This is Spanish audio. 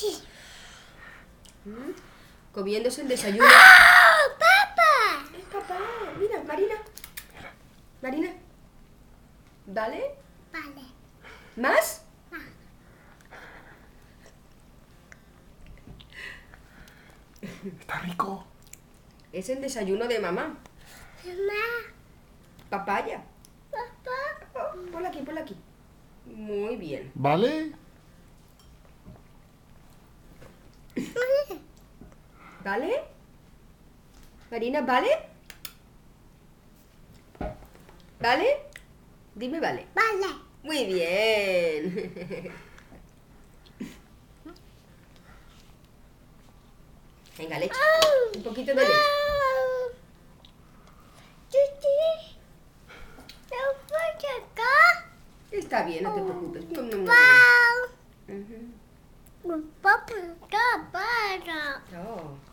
Sí. Mm. Comiéndose el desayuno. ¡Oh, papá! Es papá. Mira, Marina. Marina. ¿Vale? Vale. ¿Más? Está rico. Es el desayuno de mamá. Mamá, Papaya. papá. Oh, ponla aquí, ponla aquí. Muy bien. ¿Vale? ¿Vale? Marina, ¿vale? ¿Vale? Dime vale. Vale. Muy bien. Venga, leche. Un poquito de leche. Chuchi. ¿No puedo acá? Está bien, no te preocupes. No. Pau. Ujú. Papá, papá. Oh.